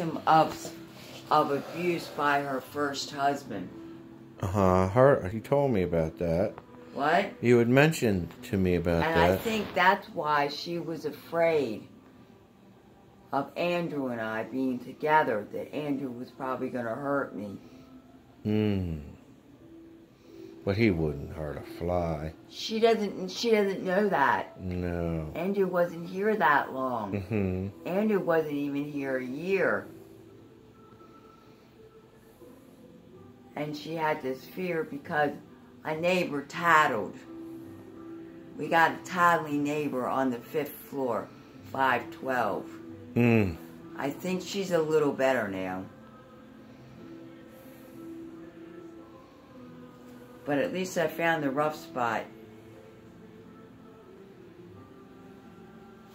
victim of of abuse by her first husband. Uh huh. Her. He told me about that. What? You had mentioned to me about that. And I think that's why she was afraid of Andrew and I being together, that Andrew was probably going to hurt me. Hmm. But he wouldn't hurt a fly. She doesn't she doesn't know that. No. Andrew wasn't here that long. Hmm. Andrew wasn't even here a year. And she had this fear because a neighbor tattled. We got a tattling neighbor on the fifth floor, 512. Hmm. I think she's a little better now. But at least I found the rough spot.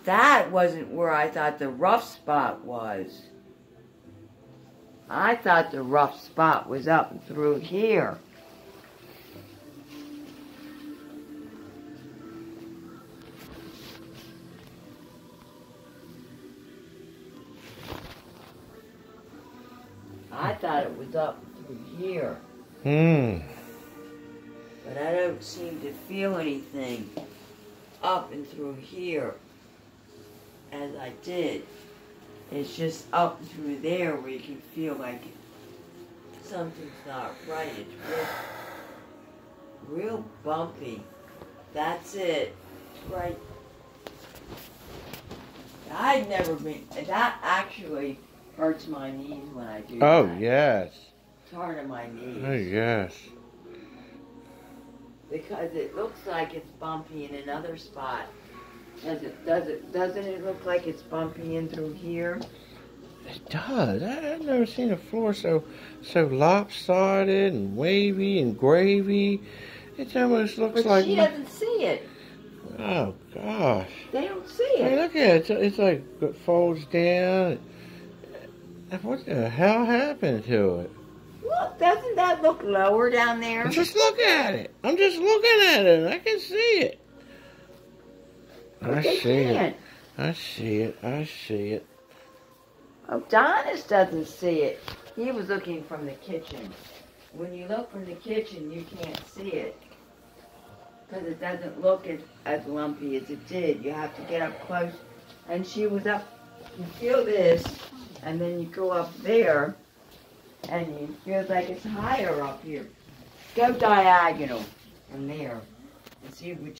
That wasn't where I thought the rough spot was. I thought the rough spot was up through here. I thought it was up through here, Hmm. But I don't seem to feel anything up and through here as I did. It's just up through there where you can feel like something's not right. It's real, real bumpy. That's it. Right. I've never been. That actually hurts my knees when I do Oh that. yes. It's hard on my knees. Oh yes. Because it looks like it's bumpy in another spot. Does it? Does it? Doesn't it look like it's bumpy in through here? It does. I, I've never seen a floor so so lopsided and wavy and gravy. It almost looks But like. she doesn't see it. Oh gosh. They don't see it. Hey, look at it. It's, it's like it folds down. What the hell happened to it? Look, doesn't that look lower down there? Just look at it. I'm just looking at it. I can see it. But I see it. can't. I see it. I see it. Oh, Donis doesn't see it. He was looking from the kitchen. When you look from the kitchen, you can't see it. Because it doesn't look as, as lumpy as it did. You have to get up close. And she was up, you feel this, and then you go up there, and it feels like it's higher up here. Go diagonal from there and see which